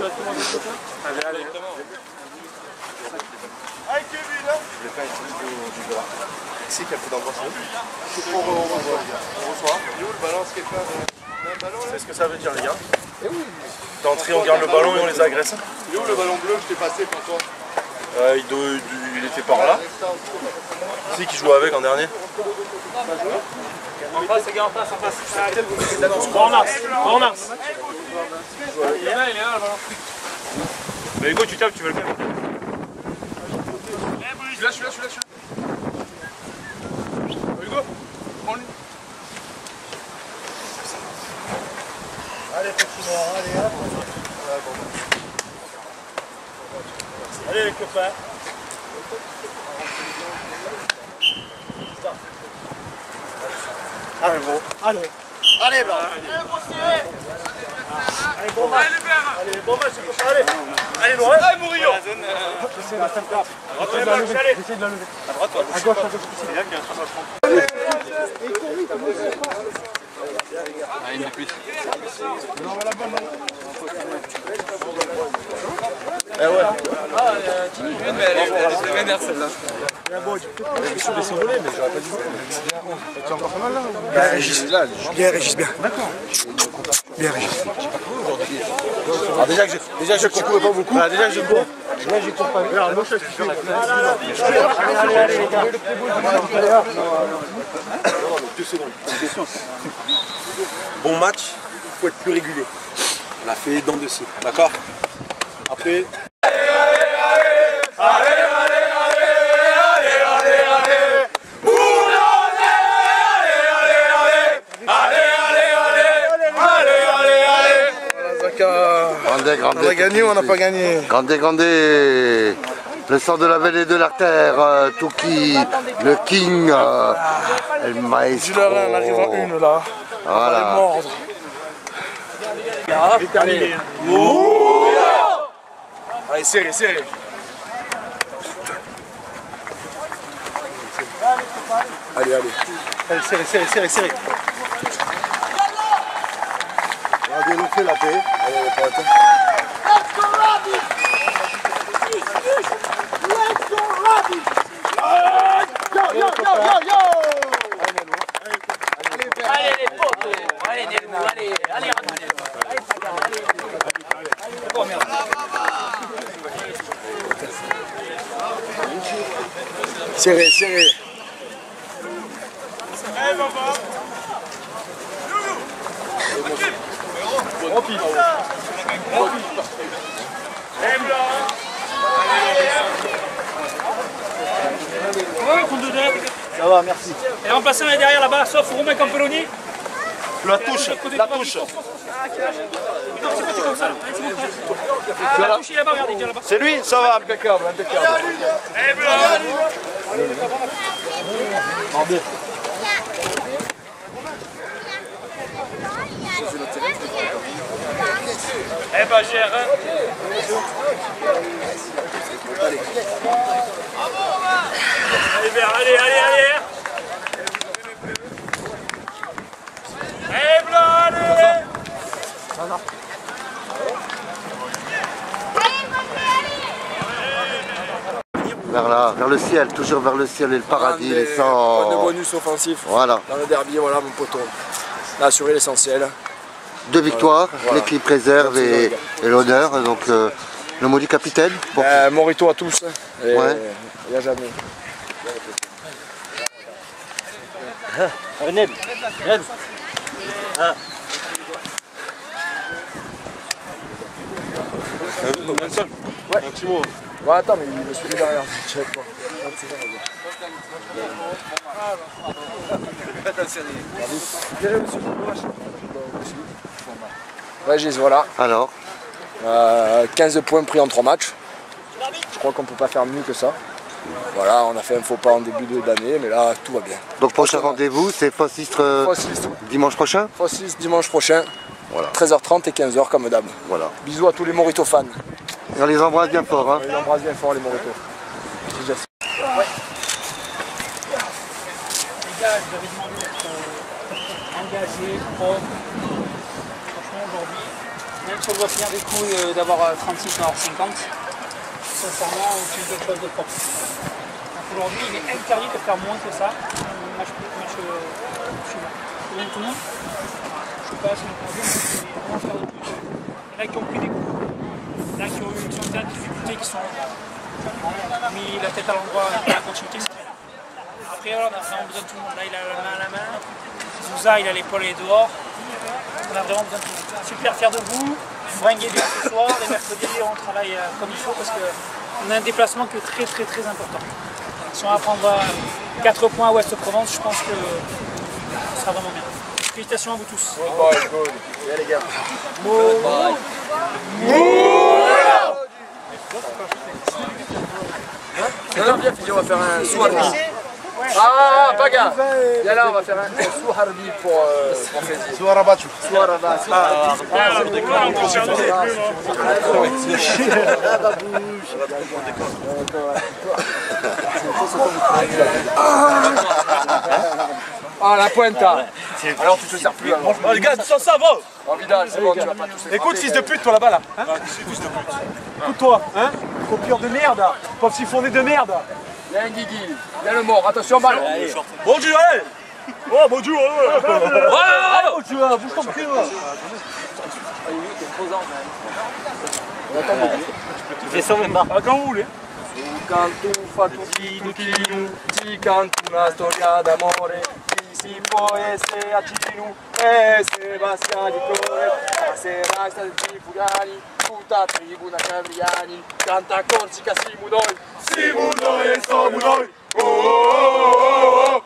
Allez, allez. Avec Kevin, là Je vais faire une petite vidéo de Ici, qui a fait d'embrasser. On reçoit. Et où le ballon, ce qu'il C'est ce que ça veut dire, les gars. D'entrée, on garde le ballon et on les agresse. Il est où le ballon bleu je t'ai passé pour toi Euh, il, doit- il était par là. C'est qui jouait avec en dernier? En face, les gars, en face, en face. Corners, corners. Il est là, il est là, le ballon. Mais Hugo, tu tapes, tu veux le faire. Je suis là, je suis là, je suis là. je suis là. Hugo, prends-le. Allez, petit noir, allez, hop. Allez, les copains. Allez, bon. Allez. Allez, blanc. Allez, bon match. Allez, bon match, allez. Allez, noir. Allez, Mourinho. J'essaie de la faire. Allez, Max, allez. J'essaie de la lever. À droite, toi. À gauche, à gauche. C'est là qu'il y a un 330. Eh ouais. C'est vénère celle-là. Je suis laissé voler, mais j'aurais pas dû. Tu as encore pas mal là Bien Régis, bien. D'accord. Bien Régis. Déjà que je, déjà que je courais pas beaucoup. déjà que je cours. Déjà je pas. Bon match, il faut être plus régulier. On a fait dans de scie, d'accord? Après. Grande, grande. On a gagné ou on n'a pas gagné? Grande, grande. Le sang de la vallée de l'artère, euh, Tuki, le King, euh, El Maestro. On arrive en une là. On va. Terminé. Allez, serré, serré. Allez, allez. Allez, serré, serré, serré, serré. Nous fait la paix. Allez, les potes. Allez, les potes. Allez, Nelou, allez, allez, allez. Serré, serré. Ça va, merci. Et remplaçant est derrière là-bas, sauf Romain Campeloni. La touche, la touche. Ah. C'est lui, ça va. Impeccable, impeccable. Eh ben, gère, hein. Allez, Vert, allez, allez, allez. Allez, blanc, allez. Vers, là, vers le ciel, toujours vers le ciel et le paradis, les Point de bonus offensif Voilà. dans le derby, voilà mon poteau. On a assuré l'essentiel. Deux victoires, Voilà. l'équipe réserve et, et l'honneur. Donc euh, le mot du capitaine. pour- Euh, Morito à tous. Et Ouais. Il n'y a jamais. Neb, Neb. Ouais. Un petit mot. Ouais, attends, mais il me suit derrière. Je sais pas. Régis, voilà. Alors, Euh, 15 points pris en 3 matchs. Je crois qu'on peut pas faire mieux que ça. Voilà, on a fait un faux pas en début d'année, mais là, tout va bien. donc prochain rendez-vous, c'est Fossistre euh, dimanche prochain Fossis dimanche prochain, Voilà. 13h30 et 15h comme d'hab. Voilà. Bisous à tous les Morito fans. Et on les embrasse bien fort. Hein. On les embrasse bien fort les gars, je vous avais demandé d'être euh, engagés, propres. Franchement, aujourd'hui, même ça doit finir des couilles euh, d'avoir euh, 36 nord 50. Sincèrement, on utilise quelque chose de propre. Donc aujourd'hui, il est interdit de faire moins que ça. Match, match euh, suivant. C'est bien tout le monde Je sais pas si on peut on faire de plus. Il y en a qui ont pris des coups. Il y en a qui ont eu qui ont été en difficulté, qui sont mis la tête à l'endroit dans la continuité. Après, on a vraiment besoin de tout le monde. Là, il a la main à la main. Zouza, il a l'épaule et dehors. On a vraiment besoin de tout le monde. Super fier de vous. Bringuez bien ce soir. Les mercredis, on travaille comme il faut parce qu'on a un déplacement qui est très, très, très important. Si on va prendre 4 points à Ouest-Provence, je pense que ce sera vraiment bien. Félicitations à vous tous. Non, Là, on va faire un souharbi. Ah, ah, ah Paga Viens là, on va faire un souharbi pour, euh, pour Ah, ah, ah, la pointe hein. Alors tu te sers plus alors. Oh, les gars, sans ça, va Oh, Vidal, c'est bon, tu vas pas tous Écoute, fils de pute, toi là-bas là. Hein Écoute-toi, hein. Copieur de merde. Pauvre siphonné de merde. Viens, Guigui, viens le mort, attention, balle. Bon Dieu, allez. Oh, bon Dieu, allez Ouais, oh, tu vas, bouge ton cul, là Ah, quand vous voulez. Una storia d'amore si può essere a Cicinu e se Bastia di Torre ma se resta di Trifugani tutta tribuna da Cambiani canta Corsica si noi si noi e siamo noi oh, oh, oh, oh. oh, oh.